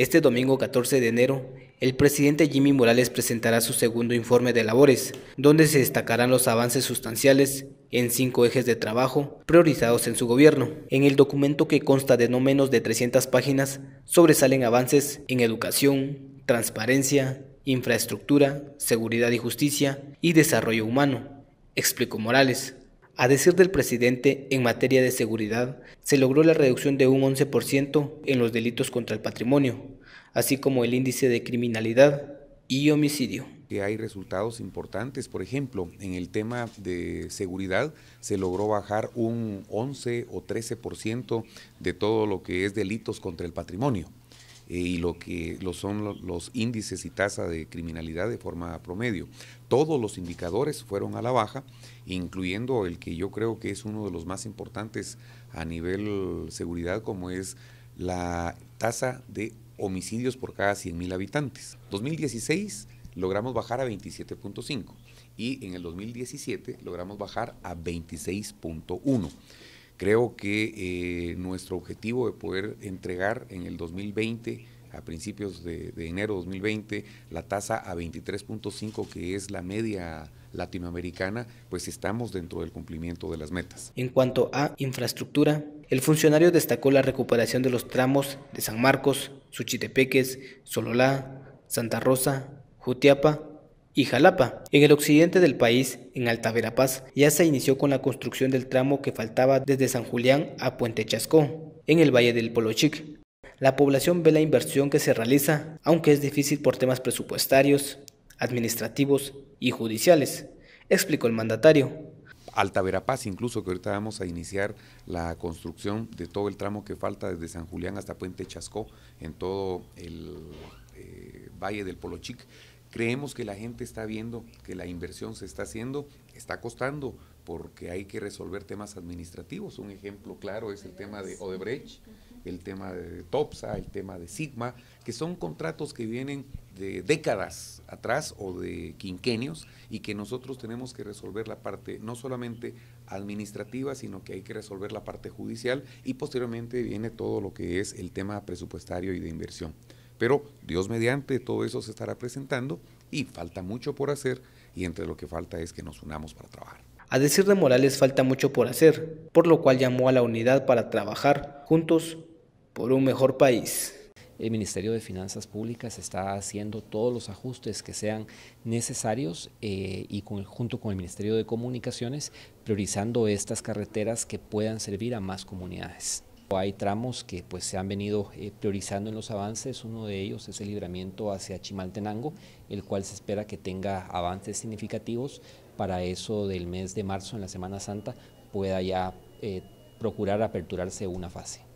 Este domingo 14 de enero, el presidente Jimmy Morales presentará su segundo informe de labores, donde se destacarán los avances sustanciales en cinco ejes de trabajo priorizados en su gobierno. En el documento que consta de no menos de 300 páginas, sobresalen avances en educación, transparencia, infraestructura, seguridad y justicia y desarrollo humano, explicó Morales. A decir del presidente, en materia de seguridad, se logró la reducción de un 11% en los delitos contra el patrimonio, así como el índice de criminalidad y homicidio. Que hay resultados importantes, por ejemplo, en el tema de seguridad se logró bajar un 11 o 13% de todo lo que es delitos contra el patrimonio. Y lo que lo son los índices y tasa de criminalidad de forma promedio. Todos los indicadores fueron a la baja, incluyendo el que yo creo que es uno de los más importantes a nivel seguridad, como es la tasa de homicidios por cada 100.000 habitantes. 2016 logramos bajar a 27.5 y en el 2017 logramos bajar a 26.1. Creo que eh, nuestro objetivo de poder entregar en el 2020, a principios de, de enero 2020, la tasa a 23.5, que es la media latinoamericana, pues estamos dentro del cumplimiento de las metas. En cuanto a infraestructura, el funcionario destacó la recuperación de los tramos de San Marcos, Suchitepeques, Sololá, Santa Rosa, Jutiapa y Jalapa. En el occidente del país, en Alta Verapaz, ya se inició con la construcción del tramo que faltaba desde San Julián a Puente Chascó, en el Valle del Polochic. La población ve la inversión que se realiza, aunque es difícil por temas presupuestarios, administrativos y judiciales, explicó el mandatario. Alta Verapaz, incluso que ahorita vamos a iniciar la construcción de todo el tramo que falta desde San Julián hasta Puente Chascó, en todo el eh, Valle del Polochic. Creemos que la gente está viendo que la inversión se está haciendo, está costando porque hay que resolver temas administrativos. Un ejemplo claro es el tema de Odebrecht, el tema de Topsa, el tema de Sigma, que son contratos que vienen de décadas atrás o de quinquenios y que nosotros tenemos que resolver la parte no solamente administrativa, sino que hay que resolver la parte judicial y posteriormente viene todo lo que es el tema presupuestario y de inversión. Pero Dios mediante todo eso se estará presentando y falta mucho por hacer y entre lo que falta es que nos unamos para trabajar. A decir de Morales falta mucho por hacer, por lo cual llamó a la unidad para trabajar juntos por un mejor país. El Ministerio de Finanzas Públicas está haciendo todos los ajustes que sean necesarios eh, y junto con el Ministerio de Comunicaciones priorizando estas carreteras que puedan servir a más comunidades. Hay tramos que pues, se han venido eh, priorizando en los avances, uno de ellos es el libramiento hacia Chimaltenango, el cual se espera que tenga avances significativos, para eso del mes de marzo en la Semana Santa pueda ya eh, procurar aperturarse una fase.